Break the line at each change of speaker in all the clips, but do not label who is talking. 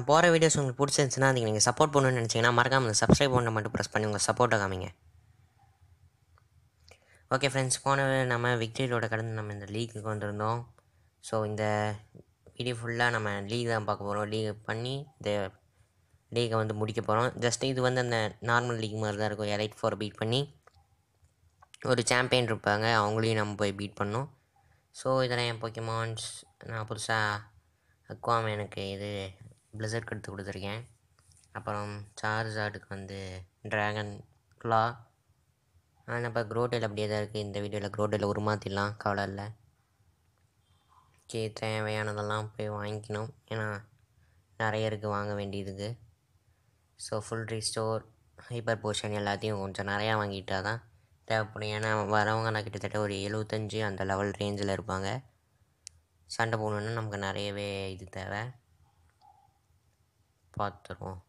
நான் போகிற வீடியோஸ் உங்களுக்கு பிடிச்சிருந்துச்சுன்னா அதுக்கு நீங்கள் சப்போர்ட் பண்ணணும்னு நினச்சிங்கன்னா மறக்காம அந்த சப்ஸ்கிரைப் பண்ண மட்டும் ப்ரெஸ் பண்ணி உங்கள் சப்போர்ட்டை காமிங்க. ஓகே ஃப்ரெண்ட்ஸ் போன நம்ம விக்டரியோட கடந்து நம்ம இந்த லீக்குக்கு வந்திருந்தோம். ஸோ இந்த வீடியோ ஃபுல்லாக நம்ம லீக் தான் பார்க்க போகிறோம் லீக் பண்ணி இந்த லீகை வந்து முடிக்க போகிறோம் ஜஸ்ட் இது வந்து அந்த நார்மல் லீக் மாதிரி தான் இருக்கும். எலைட் ஃபோர் பீட் பண்ணி ஒரு சாம்பியன் இருப்பாங்க. அவங்களையும் நம்ம போய் பீட் பண்ணோம். ஸோ இதெல்லாம் என் பொக்கிமான்ஸ் நான் புதுசாக அக்வாம் எனக்கு இது பிளிசர்ட் எடுத்து கொடுத்துருக்கேன். அப்புறம் சார்ஜார்டுக்கு வந்து ட்ராகன் க்ளா ஆனால் இப்போ க்ரோட்டேல் அப்படியே தான் இருக்குது இந்த வீடியோவில் க்ரோட்டேல் உருமாற்றிடலாம் கவலை இல்லை. ஓகே தேவையானதெல்லாம் போய் வாங்கிக்கணும். ஏன்னா நிறைய இருக்குது வாங்க வேண்டியதுக்கு. So full restore hyper potion எல்லாத்தையும் கொஞ்சம் நிறையா வாங்கிட்டால் தான் தேவைப்படும். ஏன்னா வரவங்க நான் கிட்டத்தட்ட ஒரு எழுபத்தஞ்சு அந்த லெவல் ரேஞ்சில் இருப்பாங்க. சண்டை போடணுன்னா நமக்கு நிறையவே இது தேவை. பார்த்துருவோம்.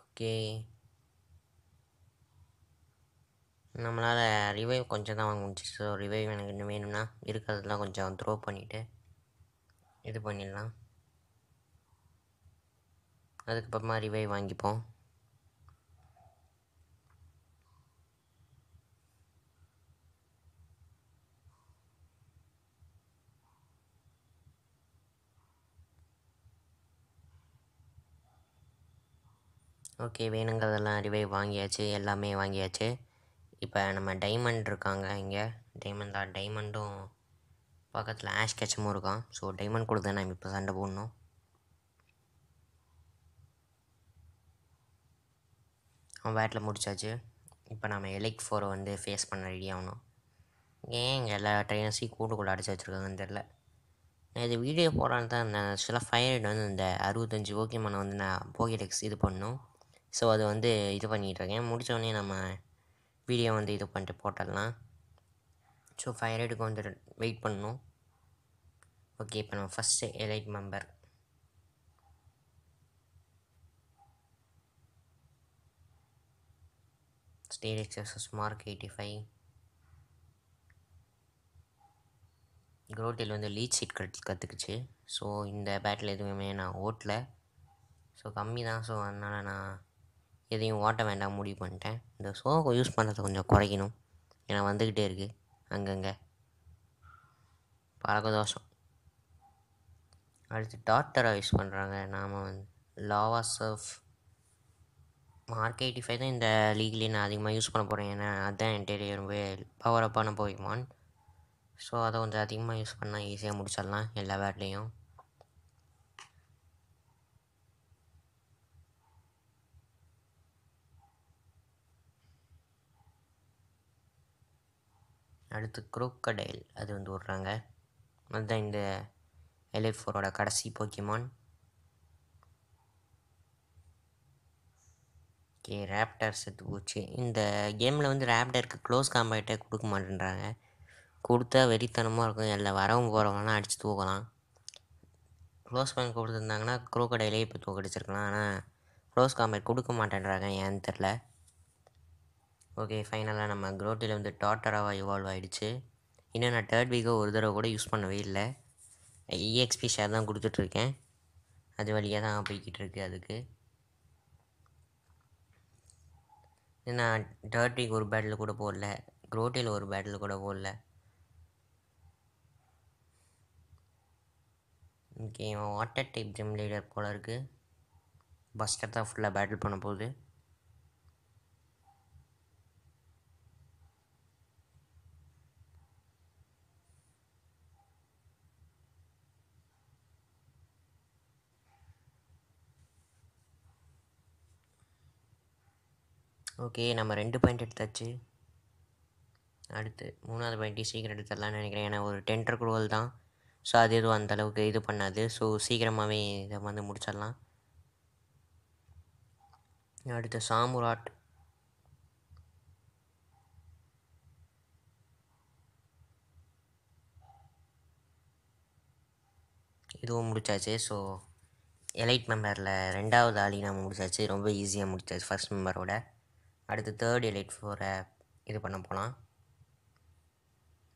ஓகே. நம்மளால் ரிவைவ் கொஞ்சம் தான் வாங்க முடிஞ்சிச்சு. ஸோ ரிவைவ் எனக்கு இன்னும் வேணும்னா இருக்கிறதெல்லாம் கொஞ்சம் த்ரோ பண்ணிவிட்டு இது பண்ணிடலாம். அதுக்கப்புறமா ரிவைவ் வாங்கிப்போம். ஓகே வேணுங்கிறதெல்லாம் ரிவைவ் வாங்கியாச்சு எல்லாமே வாங்கியாச்சு. இப்போ நம்ம டைமண்ட் இருக்காங்க இங்கே. டைமண்ட் தான் டைமண்டும் பக்கத்தில் ஆஷ் கெச்சமும் இருக்கான் ஸோ டைமண்ட் கொடுத்து நம்ம இப்போ சண்டை போடணும். அவன் வேட்டில் முடிச்சாச்சு. இப்போ நம்ம எலைக் ஃபோரை வந்து ஃபேஸ் பண்ண ரெடி ஆகணும். ஏன் இங்கே எல்லா ட்ரெயினர்ஸையும் கூட்டுக்குள்ளே அடிச்சு வச்சுருக்காங்கன்னு தெரில நான் இது வீடியோ போடான்னு தான் இருந்தேன். ஆக்சுவலாக ஃபயர்டு வந்து இந்த அறுபத்தஞ்சி ஓகேமான வந்து நான் போகிடெக்ஸ் இது பண்ணணும். ஸோ அது வந்து இது பண்ணிகிட்டு இருக்கேன் முடித்தோடனே நம்ம வீடியோ வந்து இது பண்ணிட்டு போட்டுடலாம். ஸோ ஃபைவ் ரேட்டுக்கு வந்து வெயிட் பண்ணணும். ஓகே இப்போ நம்ம first elite member state access mark eighty five குரோட்டில் வந்து லீட் சீட் கட் கற்றுக்குச்சு ஸோ இந்த பேட்டில் எதுவுமே நான் ஓட்டல. ஸோ கம்மி தான் ஸோ அதனால் நான் எதையும் ஓட்ட வேண்டாம் முடிவு பண்ணிட்டேன். இந்த சோகை யூஸ் பண்ணுறதை கொஞ்சம் குறைக்கணும். ஏன்னா வந்துக்கிட்டே இருக்குது அங்கங்கே. பழக்க தோஷம் அடுத்து டாட்டரை யூஸ் பண்ணுறாங்க நாம் வந்து lava surf mark eighty five தான் இந்த லீக்லேயே நான் அதிகமாக யூஸ் பண்ண போகிறேன் ஏன்னா அதுதான் என்கிட்ட ரொம்ப பவர் அப்பான போய்மான். ஸோ அதை கொஞ்சம் அதிகமாக யூஸ் பண்ணால் ஈஸியாக முடிச்சிடலாம். எல்லா வேர்ட்லேயும் அடுத்து குரோக்கடைல் அது வந்து விட்றாங்க. அதுதான் இந்த எலைட் ஃபோரோட கடைசி போக்கிமான். ஓகே ரேப்டர் செத்து போச்சு. இந்த கேமில் வந்து ரேப்டருக்கு க்ளோஸ் காம்பேட்டே கொடுக்க மாட்டேன்றாங்க. கொடுத்தா வெறித்தனமாக இருக்கும். எல்லாம் வரவும் போகிறவங்களாம் அடித்து தூக்கலாம். க்ளோஸ் பண்ணி கொடுத்துருந்தாங்கன்னா குரோக்கடையிலே இப்போ தூக்கடிச்சிருக்கலாம். ஆனால் க்ளோஸ் காம்பேட் கொடுக்க மாட்டேன்றாங்க. ஏன்னு தெரில ஓகே ஃபைனலாக நம்ம க்ரோட்டில் வந்து டாட்டராவாக இவால்வ் ஆகிடுச்சு இன்னும் நான் தேர்ட் வீக்கோ ஒரு தடவை கூட யூஸ் பண்ணவே இல்லை. இஎக்ஸ்பி ஷேர் தான் கொடுத்துட்ருக்கேன். அது வழியாக தான் போய்கிட்டு இருக்கு அதுக்கு. நான் தேர்ட் வீக் ஒரு பேட்டில் கூட போடல. க்ரோட்டில் ஒரு பேட்டில் கூட போடல. Okay water type gym leader போல் இருக்குது பஸ்டர் தான் ஃபுல்லாக பேட்டில் பண்ண போகுது. ஓகே நம்ம ரெண்டு பாயிண்ட் எடுத்தாச்சு. அடுத்து மூணாவது பாயிண்ட்டி சீக்கிரம் எடுத்துடலாம்னு நினைக்கிறேன். ஏன்னா ஒரு டென்டர் குரோல் தான். ஸோ அது எதுவும் அந்த அளவுக்கு இது பண்ணாது. ஸோ சீக்கிரமாகவே இதை வந்து முடிச்சிடலாம். அடுத்து சாமுராட். இதுவும் முடிச்சாச்சு. ஸோ எலைட் மெம்பரில் ரெண்டாவது ஆளி நம்ம முடிச்சாச்சு. ரொம்ப ஈஸியாக முடித்தாச்சு ஃபர்ஸ்ட் மெம்பரோட அடுத்து தேர்ட் எலைட் ஃபோரை இது பண்ண போகலாம்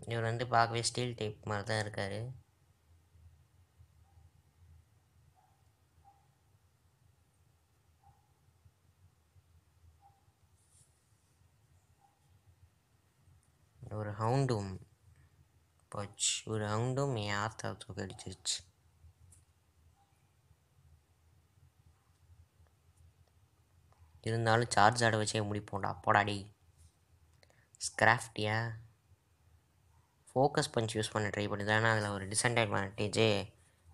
இவர் வந்து பார்க்கவே ஸ்டீல் டைப் மாதிரி தான் இருக்கார். ஒரு ஹவுண்டும் போச்சு. ஒரு ஹவுண்டும் என் ஆத்தா தூக்கடிச்சிருச்சு இருந்தாலும் சார்ஜ் ஆட வச்சே முடிப்போம்டா. போடாடி ஸ்கிராஃப்டியா ஃபோக்கஸ் பஞ்ச் யூஸ் பண்ண ட்ரை பண்ணுது ஆனால் அதில் ஒரு டிஸ்அட்வான்டேஜே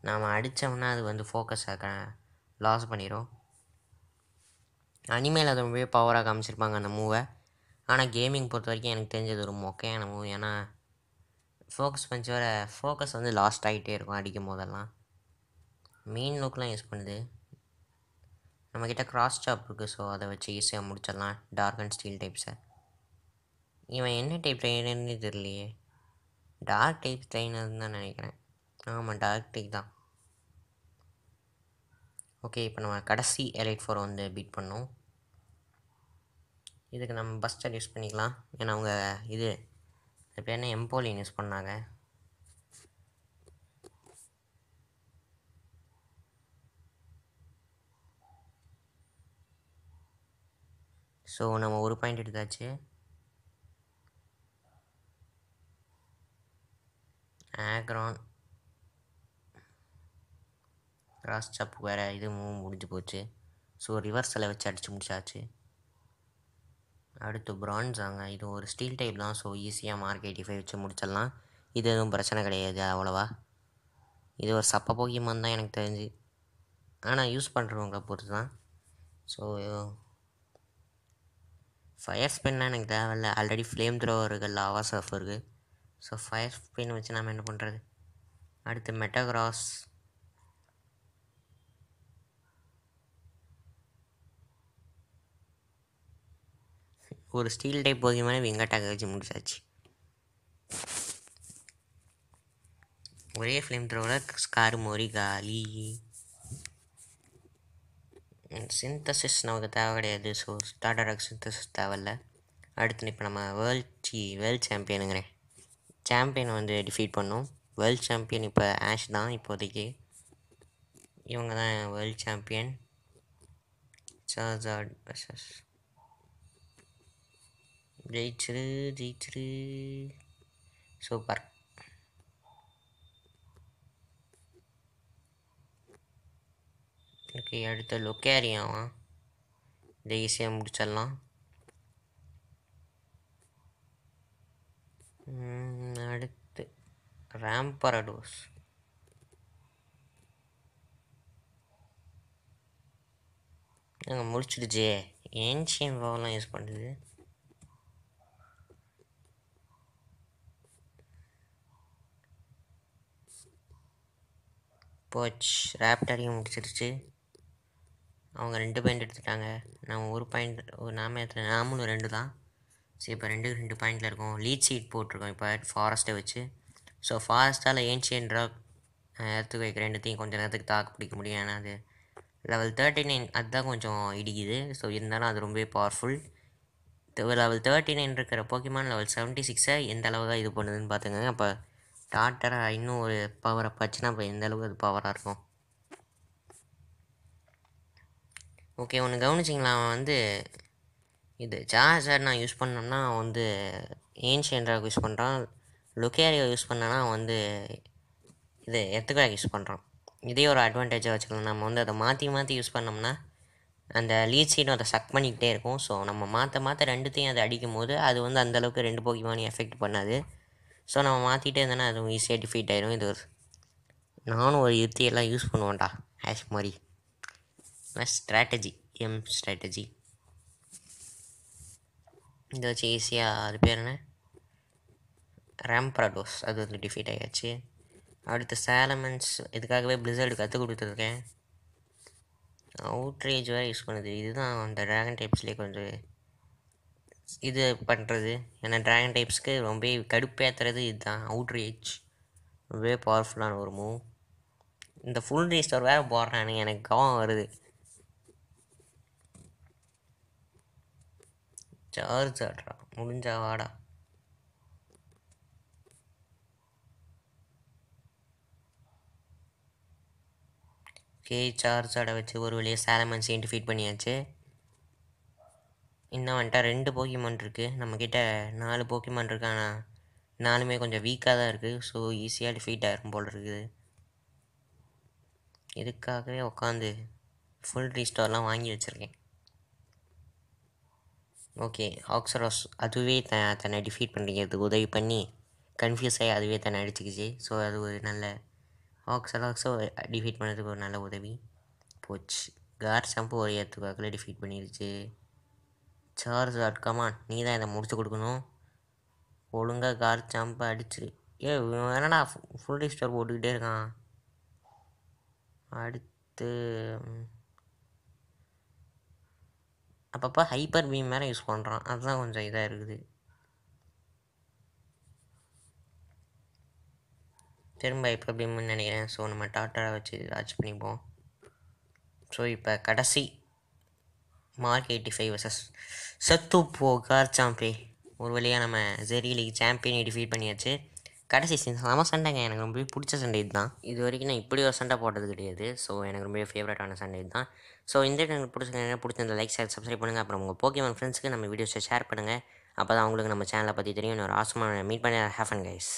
நாம் அடித்தோம்னா அது வந்து ஃபோக்கஸ் ஆக்க லாஸ் பண்ணிடும் அனிமேல் அதை ரொம்பவே பவராக காமிச்சிருப்பாங்க அந்த மூவை ஆனால் கேமிங் பொறுத்த வரைக்கும் எனக்கு தெரிஞ்சது ஒரு மொக்கையான மூவ் ஏன்னா ஃபோக்கஸ் பஞ்ச் வர ஃபோக்கஸ் வந்து லாஸ்ட் ஆகிட்டே இருக்கும் அடிக்கும் போதெல்லாம் மெயின் லுக்லாம் யூஸ் பண்ணுது. நம்மக்கிட்ட கிராஸ் சாப் இருக்குது ஸோ அதை வச்சு ஈஸியாக முடிச்சிடலாம். டார்க் அண்ட் ஸ்டீல் டைப்ஸை இவன் என்ன டைப் ட்ரெயினர்னு தெரியலையே. டார்க் டைப் ட்ரெயினர்னு தான் நினைக்கிறேன். ஆமாம் டார்க் டைப் தான். ஓகே இப்போ நம்ம கடைசி எலைட் ஃபோரை வந்து பீட் பண்ணோம். இதுக்கு நம்ம பஸ்டர் யூஸ் பண்ணிக்கலாம். ஏன்னா அவங்க இது அது பேர் என்ன? எம்போலின் யூஸ் பண்ணாங்க. ஸோ நம்ம ஒரு பாயிண்ட் எடுத்தாச்சு. ஆக்ரான் கிராஸ் சாப் வேறு இது மூவ் முடிஞ்சு போச்சு. ஸோ ரிவர்ஸில் வச்சு அடித்து முடிச்சாச்சு. அடுத்து பிரான்ஸ் ஆங்க இது ஒரு ஸ்டீல் டைப் தான். ஸோ ஈஸியாக மார்க் எயிட்டி ஃபைவ் வச்சு முடிச்சிடலாம். இது எதுவும் பிரச்சனை கிடையாது. அவ்வளோவா. இது ஒரு சப்ப போக்கியமாக தான் எனக்கு தெரிஞ்சு. ஆனால் யூஸ் பண்ணுறவங்கள பொறுத்து தான் ஸோ ஃபயர் ஸ்பின்னா எனக்கு தேவையில்ல. ஆல்ரெடி ஃப்ளேம் த்ரோவர்கள் இருக்குது லாவா சர்ஃப் இருக்குது ஸோ ஃபயர் ஸ்பின் வச்சு நம்ம என்ன பண்ணுறது அடுத்து மெட்டகிராஸ் ஒரு ஸ்டீல் டைப் போகியமான வெங்கட்டாக வச்சு முடிச்சாச்சு. ஒரே ஃப்ளேம் த்ரோவில் ஸ்கார் மோரி காலி. சிந்தசிஸ் நமக்கு தேவை கிடையாது ஸோ ஸ்டார்டர் சிந்தசிஸ் தேவையில்ல. அடுத்து இப்போ நம்ம வேர்ல்ட் சி வேர்ல்ட் சாம்பியனுங்கிறேன் சாம்பியனை வந்து டிஃபீட் பண்ணோம். வேர்ல்ட் சாம்பியன் இப்போ ஆஷ் தான் இப்போதைக்கு. இவங்க தான் வேர்ல்ட் சாம்பியன் சார்ஜார்ட் வர்சஸ் ஜெயிச்சிரு ஜெயிச்சிரு. சூப்பர் ஓகே அடுத்த லொக்கேரியாவா இதை ஈஸியாக முடிச்சிடலாம். அடுத்து ரேம்பரடோஸ் நாங்கள் முடிச்சிடுச்சே. ஏன்ஷியன் வாவெலாம் யூஸ் பண்ணுறது போச் ரேப்டரையும் முடிச்சிருச்சு. அவங்க ரெண்டு பாயிண்ட் எடுத்துட்டாங்க. நான் ஒரு பாயிண்ட் ஒரு நாம எத்தனை நாமளும் ரெண்டு தான். சரி இப்போ ரெண்டு ரெண்டு பாயிண்டில் இருக்கோம். லீட் சீட் போட்டிருக்கோம். இப்போ ஃபாரஸ்ட்டை வச்சு. ஸோ ஃபாரஸ்ட்டால் ஏன்ஷியன் ராக் எடுத்து வைக்கிற ரெண்டுத்தையும் கொஞ்சம் நேரத்துக்கு தாக்கு பிடிக்க முடியும். ஏன்னா அது லெவல் தேர்ட்டி நைன் அதுதான் கொஞ்சம் இடிக்குது. ஸோ இருந்தாலும் அது ரொம்பவே பவர்ஃபுல் லெவல் தேர்ட்டி நைன் இருக்கிற போக்கிமான் லெவல் செவன்ட்டி சிக்ஸை எந்த அளவு தான் இது பண்ணுதுன்னு பார்த்துக்கோங்க அப்போ டாட்டராக இன்னும் ஒரு பவர் அப் ஆச்சுன்னா அப்போ எந்த அளவுக்கு அது பவராக இருக்கும்? ஓகே ஒன்று கவனிச்சிங்களா? அவன் வந்து இது சார்ஜர் நான் யூஸ் பண்ணோம்னா அவன் வந்து ஏன்ஷியன் ராக் யூஸ் பண்ணுறான் லுக்கேரியோ யூஸ் பண்ணனா அவன் வந்து இது எத்துக்ராக் யூஸ் பண்ணுறான் இதே ஒரு அட்வான்டேஜாக வச்சுக்கலாம் நம்ம வந்து அதை மாற்றி மாற்றி யூஸ் பண்ணோம்னா அந்த லீட் சீடும் அதை சக் பண்ணிக்கிட்டே இருக்கும். ஸோ நம்ம மாற்ற மாற்ற ரெண்டுத்தையும் அதை அடிக்கும் போது அது வந்து அந்தளவுக்கு ரெண்டு போக்கிமானி எஃபெக்ட் பண்ணாது. ஸோ நம்ம மாற்றிட்டே இருந்தோன்னா அதுவும் ஈஸியாக டிஃபீட் ஆயிடும் இது ஒரு நானும் ஒரு யுத்தியெல்லாம் யூஸ் பண்ணுவேன்டா ஆஷ் மாதிரி. ஸ்ட்ராட்டஜி எம் ஸ்ட்ராட்டஜி இதை வச்சு ஈஸியாக அது பேர் என்ன? ரேம்ப்ராடோஸ் அது வந்து டிஃபீட் ஆகியாச்சு அடுத்து சேலமன்ஸ் இதுக்காகவே பிளிசர்டு கற்றுக் கொடுத்துருக்கேன். அவுட்ரேஜ் வேறு யூஸ் பண்ணுது. இதுதான் அந்த ட்ராகன் டைப்ஸ்லேயே கொஞ்சம் இது பண்ணுறது ஏன்னா ட்ராகன் டைப்ஸ்க்கு ரொம்ப கடுப்பேற்றுறது இதுதான். அவுட்ரேஜ் ரொம்பவே பவர்ஃபுல்லான ஒரு மூவ் இந்த ஃபுல் ரீஸ்டோர் வேறு போடுறானுங்க. எனக்கு கவனம் வருது. சார்ஜ் ஆடுறா முடிஞ்சா வாடா ஓகே சார்ஜ் ஆட வச்சு ஒரு வழியாக சாலமன்ஸையும் ஃபீட் பண்ணியாச்சு இன்னும் வந்துட்டா ரெண்டு போக்கிமான் இருக்குது நம்மக்கிட்ட நாலு போக்கிமான் இருக்கு ஆனால் நாலுமே கொஞ்சம் வீக்காக தான் இருக்குது ஸோ ஈஸியாக டிஃபீட் ஆகிரும் போல் இருக்குது இதுக்காகவே உட்காந்து ஃபுல் ரீஸ்டோர்லாம் வாங்கி வச்சுருக்கேன் ஓகே ஆக்ஸராஸ் அதுவே த தன்னை டிஃபீட் பண்ணிக்கிறதுக்கு உதவி பண்ணி கன்ஃபியூஸ் ஆகி அதுவே தன்னை அடிச்சுக்கிச்சு. ஸோ அது ஒரு நல்ல ஆக்ஸராக்ஸோ டிஃபீட் பண்ணுறதுக்கு ஒரு நல்ல உதவி. போச்சு. கார் ஷாம்பு ஒரு ஏற்றுக்காக்கில் டிஃபீட் பண்ணிருச்சு. சார்ஜ் ஆட் கமான் நீ தான் இதை முடிச்சு கொடுக்கணும். ஒழுங்காக கார் சாம்பை அடிச்சிரு. ஏ இவன் என்னடா ஃபுல் ரிஸ்டோர் போட்டுக்கிட்டே இருக்கான்? அடுத்து அப்பப்போ ஹைப்பர் பீம் வேறு யூஸ் பண்ணுறான் அதுதான் கொஞ்சம் இதாக இருக்குது. திரும்ப ஹைப்பர் பீம்னு நினைக்கிறேன். ஸோ நம்ம டாட்டாவை வச்சு வாட்ச் பண்ணிப்போம். ஸோ இப்போ கடைசி மார்க் எயிட்டி ஃபைவ் வர்சஸ் சத்து போ கார் சாம்பே ஒரு வழியாக நம்ம ஜெரி லீக் சாம்பியனை டிஃபீட் பண்ணியாச்சு. கடைசி சீன் செம சண்டைங்க. எனக்கு ரொம்பவே பிடிச்ச சண்டை இதுதான். இது வரைக்கும் நான் இப்படி ஒரு சண்டை போட்டது கிடையாது. ஸோ எனக்கு ரொம்பவே ஃபேவரட்டான சண்டை இதுதான். ஸோ இந்த எனக்கு பிடிச்ச பிடிச்சிருந்த லைக் ஷேர் சப்ஸ்கிரைப் பண்ணுங்கள் அப்புறம் உங்கள் போக்கியமன் ஃப்ரெண்ட்ஸ்க்கு நம்ம வீடியோஸை ஷேர் பண்ணுங்கள் அப்போ தான் அவங்களுக்கு நம்ம சேனலை பற்றி தெரியும். இன்னொரு ஆசமான மீட் பண்ணி ஹேஃபன் கைஸ்